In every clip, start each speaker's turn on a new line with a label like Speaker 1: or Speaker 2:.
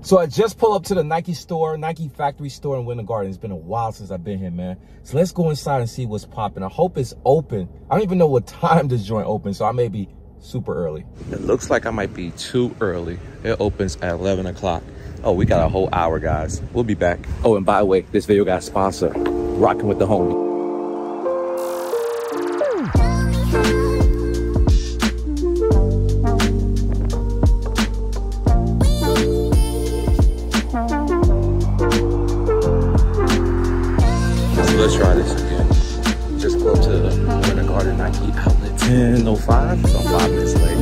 Speaker 1: So I just pull up to the Nike store, Nike factory store in Winter Garden. It's been a while since I've been here, man. So let's go inside and see what's popping. I hope it's open. I don't even know what time this joint opens, so I may be super early. It looks like I might be too early. It opens at 11 o'clock. Oh, we got a whole hour, guys. We'll be back. Oh, and by the way, this video got sponsored. Rocking with the homie. 10.05. So I'm five minutes late.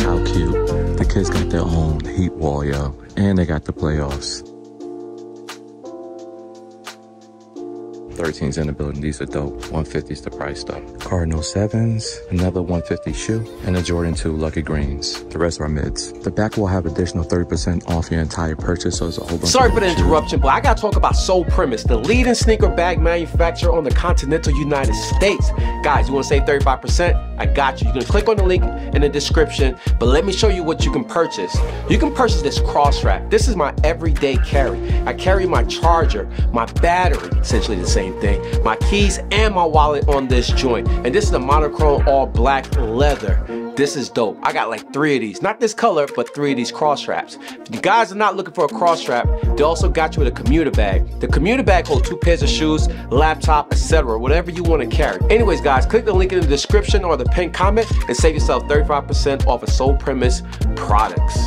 Speaker 1: How cute. The kids got their own heat wall, yo. And they got the playoffs. 13s in the building. These are dope. 150s the price though. Cardinal 7s, another 150 shoe, and a Jordan 2 Lucky Greens. The rest are mids. The back will have additional 30% off your entire purchase, so it's a whole bunch
Speaker 2: Sorry for the interruption, but I gotta talk about Sole Premise, the leading sneaker bag manufacturer on the continental United States. Guys, you wanna save 35%? I got you. You can click on the link in the description, but let me show you what you can purchase. You can purchase this cross wrap. This is my everyday carry. I carry my charger, my battery, essentially the same thing, my keys, and my wallet on this joint. And this is a monochrome all black leather. This is dope. I got like three of these. Not this color, but three of these cross straps. If you guys are not looking for a cross strap, they also got you with a commuter bag. The commuter bag holds two pairs of shoes, laptop, etc. Whatever you want to carry. Anyways, guys, click the link in the description or the pinned comment and save yourself 35% off of Sole Premise products.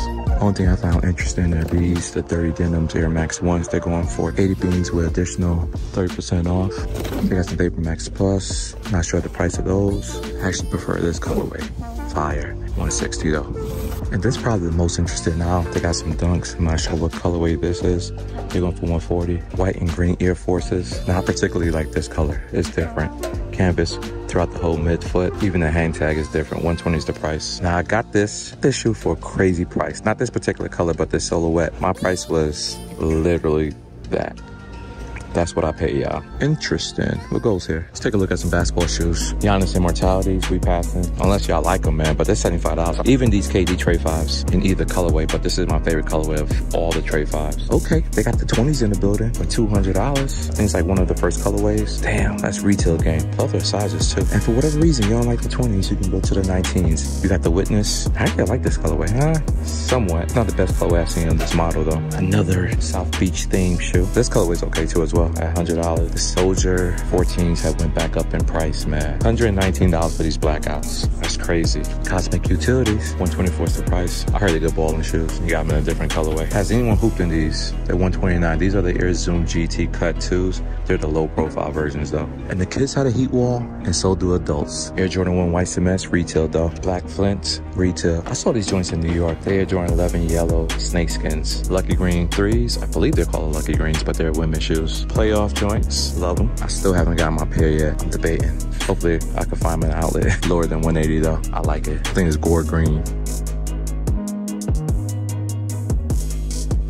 Speaker 1: Only thing I found interesting are these, the 30 Denims Air Max 1s. They're going for 80 beans with additional 30% off. They got some Vapor Max Plus. Not sure the price of those. I actually prefer this colorway. Fire. 160 though. And this is probably the most interesting now. They got some dunks. I'm not sure what colorway this is. They're going for 140. White and green Air Forces. Not particularly like this color. It's different. Canvas throughout the whole midfoot. Even the hang tag is different. 120 is the price. Now I got this this shoe for a crazy price. Not this particular color, but this silhouette. My price was literally that. That's what I pay y'all. Interesting. What goes here? Let's take a look at some basketball shoes. Giannis Immortalities, we passing. Unless y'all like them, man, but they're $75. Even these KD Trey 5s in either colorway, but this is my favorite colorway of all the Trey 5s. Okay, they got the 20s in the building for $200. I think it's like one of the first colorways. Damn, that's retail game. Other sizes too. And for whatever reason, you don't like the 20s, you can go to the 19s. You got the Witness. I actually like this colorway, huh? Somewhat. Not the best colorway I've seen on this model though. Another South Beach theme shoe. This colorway's okay too as well at $100. The Soldier 14s have went back up in price, man. $119 for these blackouts. That's crazy. Cosmic Utilities, 124 is the price. I heard they good balling shoes. You got them in a different colorway. Has anyone hooped in these? They're 129. These are the Air Zoom GT Cut 2s. They're the low profile versions though. And the kids had a heat wall and so do adults. Air Jordan 1 White Cements, retail though. Black Flint, retail. I saw these joints in New York. They Air Jordan 11 yellow snakeskins. Lucky Green 3s. I believe they're called Lucky Greens, but they're women's shoes. Playoff joints, love them. I still haven't got my pair yet. I'm debating. Hopefully I can find an outlet lower than 180 though. I like it. I think it's Gorge Green.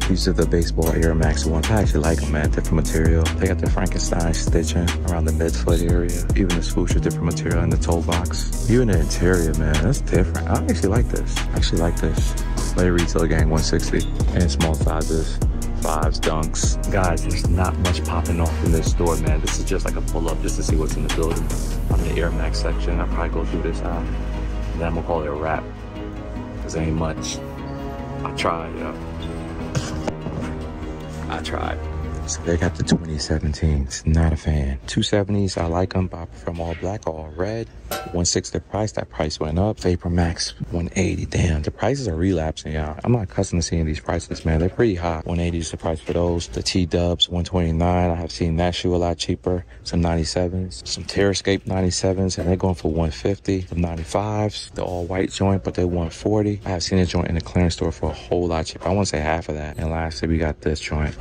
Speaker 1: These are the baseball Air Max ones. I actually like them, man. Different material. They got the Frankenstein stitching around the midfoot area. Even the swoosh is different material in the toe box. Even the interior, man, that's different. I actually like this. I actually like this. Play retail gang 160 and small sizes fives, dunks. Guys, there's not much popping off in this store, man. This is just like a pull up just to see what's in the building. I'm in the Air Max section. I'll probably go through this out. And then I'm gonna call it a wrap. Cause there ain't much. I tried, yeah. I tried. So they got the 2017s. Not a fan. 270s, I like them, but I prefer all black all red. 160 the price, that price went up. Vapor Max 180. Damn, the prices are relapsing, y'all. I'm not accustomed to seeing these prices, man. They're pretty high. 180 is the price for those. The T Dubs 129. I have seen that shoe a lot cheaper. Some 97s, some Terrascape 97s, and they're going for 150. Some 95s, the all white joint, but they're 140. I have seen a joint in the clearance store for a whole lot cheaper. I want to say half of that. And lastly, we got this joint.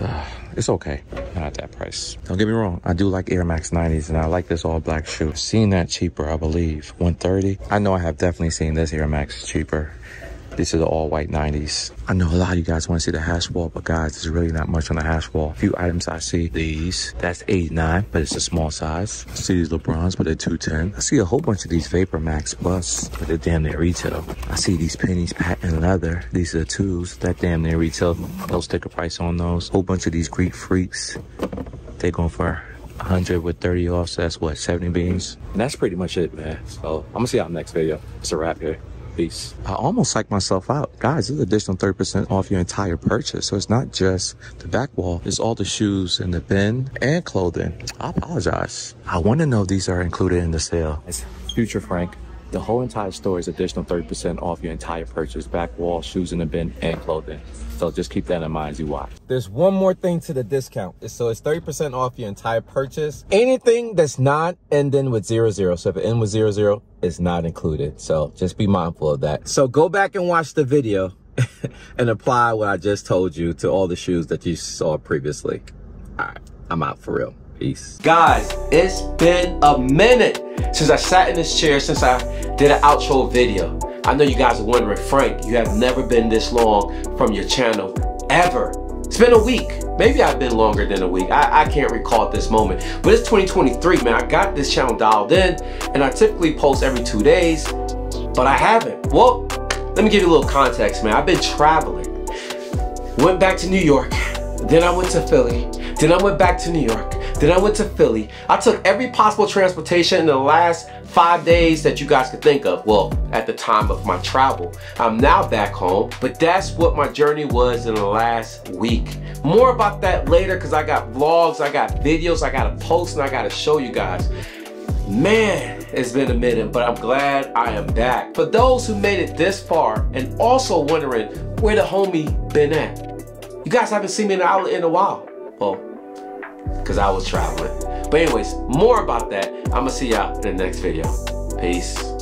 Speaker 1: It's okay. Not at that price. Don't get me wrong. I do like Air Max 90s, and I like this all black shoe. Seen that cheaper, I believe. 130. I know I have definitely seen this Air Max cheaper. These is the all white 90s. I know a lot of you guys want to see the hash wall, but guys, there's really not much on the hash wall. A few items I see. These, that's 89, but it's a small size. I see these LeBrons, but they're 210. I see a whole bunch of these Vapor Max Plus, but they're damn near retail. I see these pennies patent leather. These are the twos. That damn near retail. No sticker price on those. Whole bunch of these Greek freaks. They're going for 100 with 30 off, so that's what, 70 beans? And that's pretty much it, man. So I'm gonna see y'all next video. It's a wrap here. Peace. I almost psyched myself out. Guys, this is additional 30% off your entire purchase. So it's not just the back wall, it's all the shoes in the bin and clothing. I apologize. I want to know if these are included in the sale. It's Future Frank. The whole entire store is additional 30% off your entire purchase. Back wall, shoes in the bin, and clothing. So just keep that in mind as you watch.
Speaker 2: There's one more thing to the discount. So it's 30% off your entire purchase. Anything that's not ending with zero zero. So if it ends with zero zero, it's not included. So just be mindful of that. So go back and watch the video and apply what I just told you to all the shoes that you saw previously. All right, I'm out for real. Peace. Guys, it's been a minute since I sat in this chair, since I did an outro video. I know you guys are wondering, Frank, you have never been this long from your channel, ever. It's been a week. Maybe I've been longer than a week. I, I can't recall at this moment. But it's 2023, man. I got this channel dialed in, and I typically post every two days, but I haven't. Well, let me give you a little context, man. I've been traveling. Went back to New York, then I went to Philly, then I went back to New York, then I went to Philly. I took every possible transportation in the last five days that you guys could think of. Well, at the time of my travel. I'm now back home, but that's what my journey was in the last week. More about that later because I got vlogs, I got videos, I got to post, and I got to show you guys. Man, it's been a minute, but I'm glad I am back. For those who made it this far and also wondering where the homie been at, you guys haven't seen me in the in a while. Well, because I was traveling. But anyways, more about that. I'm to see y'all in the next video. Peace.